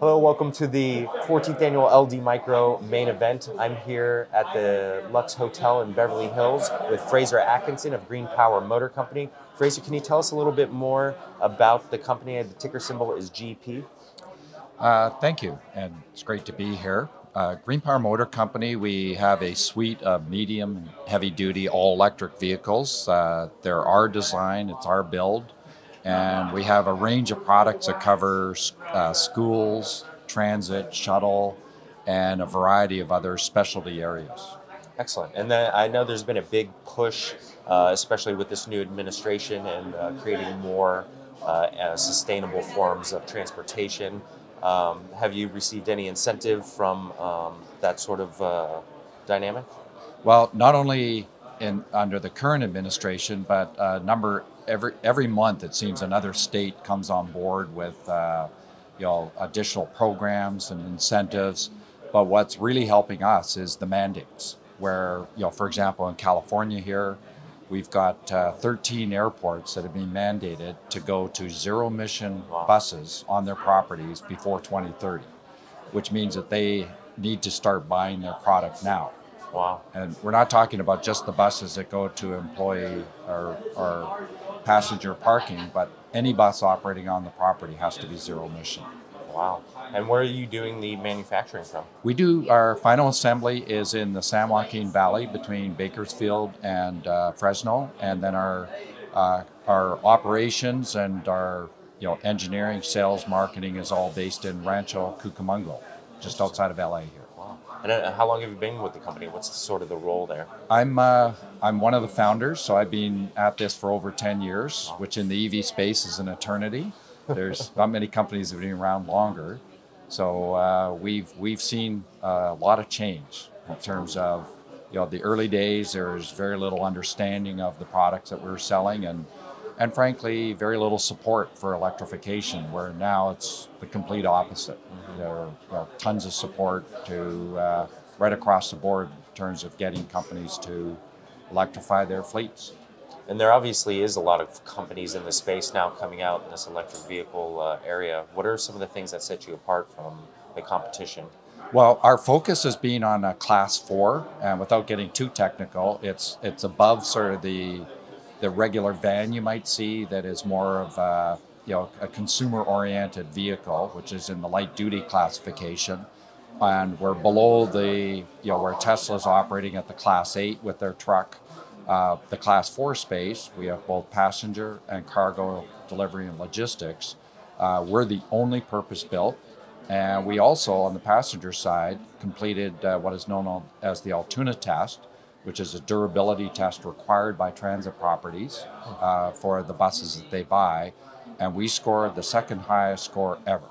Hello, welcome to the 14th annual LD Micro main event. I'm here at the Luxe Hotel in Beverly Hills with Fraser Atkinson of GreenPower Motor Company. Fraser, can you tell us a little bit more about the company? The ticker symbol is GP. Uh, thank you, and it's great to be here. Uh, GreenPower Motor Company, we have a suite of medium and heavy duty all electric vehicles. Uh, they're our design, it's our build and we have a range of products that cover uh, schools, transit, shuttle, and a variety of other specialty areas. Excellent. And then I know there's been a big push, uh, especially with this new administration and uh, creating more uh, uh, sustainable forms of transportation. Um, have you received any incentive from um, that sort of uh, dynamic? Well, not only in under the current administration, but a number every every month it seems another state comes on board with uh, you know additional programs and incentives. But what's really helping us is the mandates, where you know, for example, in California here, we've got uh, 13 airports that have been mandated to go to zero emission buses on their properties before 2030, which means that they need to start buying their product now. Wow. And we're not talking about just the buses that go to employee or, or passenger parking, but any bus operating on the property has to be zero emission. Wow. And where are you doing the manufacturing from? We do our final assembly is in the San Joaquin Valley between Bakersfield and uh, Fresno, and then our uh, our operations and our you know engineering, sales, marketing is all based in Rancho Cucamonga, just outside of LA here. And uh, how long have you been with the company? What's the, sort of the role there? I'm uh, I'm one of the founders, so I've been at this for over ten years, which in the EV space is an eternity. There's not many companies that have been around longer, so uh, we've we've seen a lot of change in terms of you know the early days. There's very little understanding of the products that we're selling, and and frankly, very little support for electrification, where now it's the complete opposite. Mm-hmm. There are you know, tons of support to uh, right across the board in terms of getting companies to electrify their fleets. And there obviously is a lot of companies in the space now coming out in this electric vehicle uh, area. What are some of the things that set you apart from the competition? Well, our focus has been on a class four, and without getting too technical, it's it's above sort of the the regular van you might see that is more of a, you know, a consumer oriented vehicle, which is in the light duty classification. And we're below the, you know, where Tesla's operating at the class eight with their truck. Uh, the class four space, we have both passenger and cargo delivery and logistics. Uh, we're the only purpose built. And we also, on the passenger side, completed uh, what is known as the Altoona test, which is a durability test required by transit properties uh, for the buses that they buy, and we scored the second highest score ever.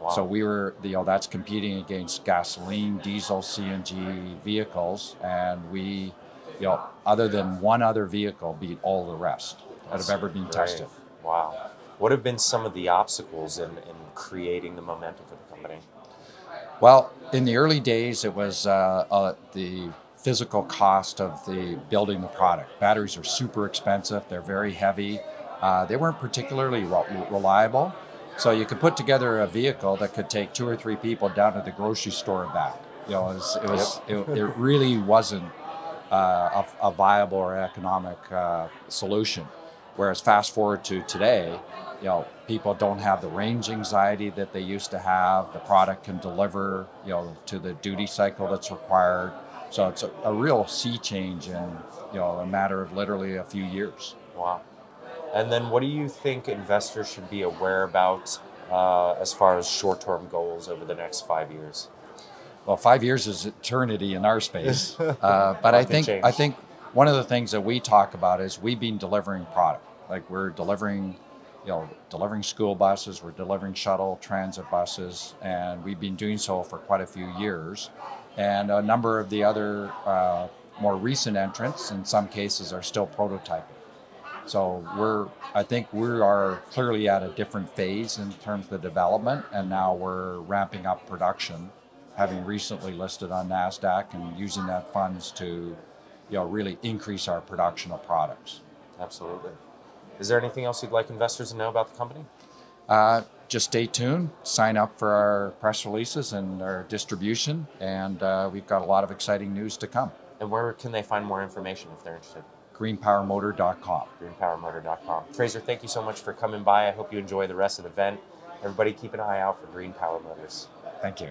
Wow. So we were, you know, that's competing against gasoline, diesel, CNG vehicles, and we, you know, other than one other vehicle, beat all the rest that have ever been great. tested. Wow. What have been some of the obstacles in, in creating the momentum for the company? Well, in the early days, it was uh, uh, the physical cost of the building the product. Batteries are super expensive. They're very heavy. Uh, they weren't particularly re- reliable. So you could put together a vehicle that could take two or three people down to the grocery store and back. You know, it was, it, was, it, it really wasn't uh, a, a, viable or economic uh, solution. Whereas fast forward to today, you know, people don't have the range anxiety that they used to have. The product can deliver, you know, to the duty cycle that's required. So it's a, a, real sea change in you know a matter of literally a few years. Wow. And then what do you think investors should be aware about uh, as far as short-term goals over the next five years? Well, five years is eternity in our space, uh, but I think I think one of the things that we talk about is we've been delivering product. Like we're delivering, you know, delivering school buses, we're delivering shuttle transit buses, and we've been doing so for quite a few years and a number of the other uh, more recent entrants, in some cases, are still prototyping. So we're, I think we are clearly at a different phase in terms of the development, and now we're ramping up production, having recently listed on Nasdaq and using that funds to, you know, really increase our production of products. Absolutely. Is there anything else you'd like investors to know about the company? Uh, just stay tuned, sign up for our press releases and our distribution, and uh, we've got a lot of exciting news to come. And where can they find more information if they're interested? greenpowermotor.com. greenpowermotor.com. Fraser, thank you so much for coming by. I hope you enjoy the rest of the event. Everybody keep an eye out for GreenPower Motors. Thank you.